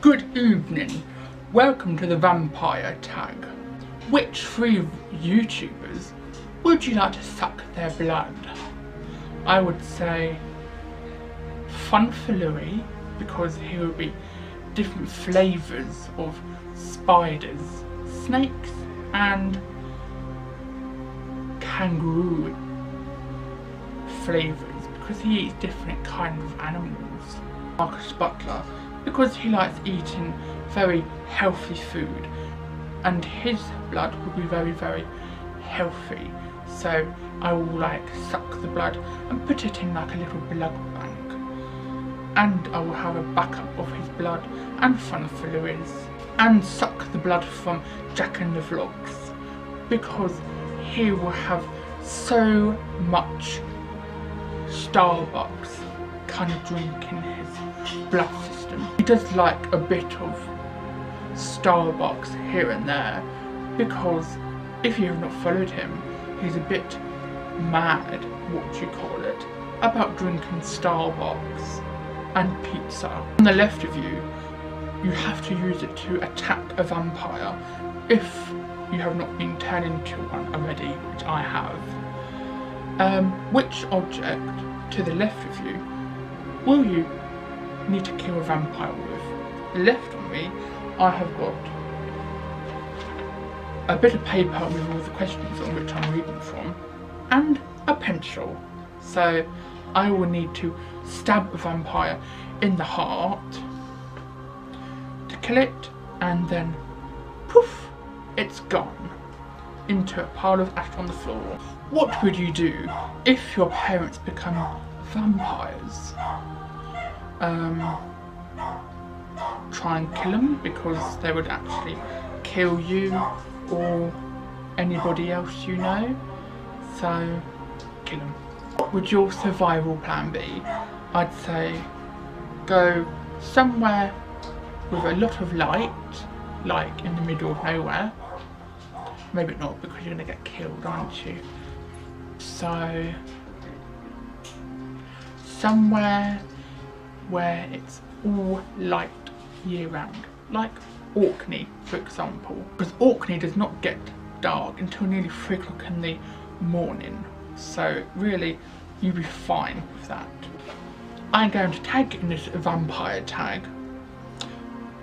Good evening. Welcome to the Vampire Tag. Which three YouTubers would you like to suck their blood? I would say Fun for Louis because he would be different flavours of spiders, snakes and kangaroo flavours because he eats different kinds of animals. Marcus Butler because he likes eating very healthy food and his blood will be very very healthy. So I will like suck the blood and put it in like a little blood bank. And I will have a backup of his blood and fun for Louis and suck the blood from Jack and the Vlogs. Because he will have so much Starbucks kind of drink in his blood He does like a bit of Starbucks here and there because if you have not followed him, he's a bit mad, what you call it, about drinking Starbucks and pizza. On the left of you, you have to use it to attack a vampire if you have not been turned into one already, which I have. Um, which object to the left of you will you need to kill a vampire with? Left on me, I have got a bit of paper with all the questions on which I'm reading from and a pencil. So I will need to stab a vampire in the heart to kill it and then poof, it's gone into a pile of ash on the floor. What would you do if your parents become vampires? Um, try and kill them because they would actually kill you or anybody else you know. So, kill them. What would your survival plan be? I'd say go somewhere with a lot of light, like in the middle of nowhere. Maybe not because you're gonna get killed, aren't you? So, somewhere where it's all light year round, like Orkney, for example. Because Orkney does not get dark until nearly 3 o'clock in the morning. So really, you'll be fine with that. I'm going to tag in this vampire tag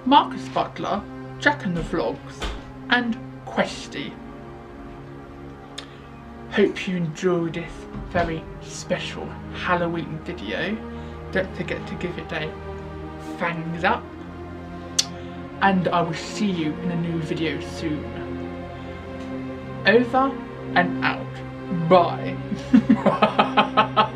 Marcus Butler, Jack and the Vlogs, and Guestie. Hope you enjoyed this very special Halloween video. Don't forget to give it a thumbs up. And I will see you in a new video soon. Over and out. Bye.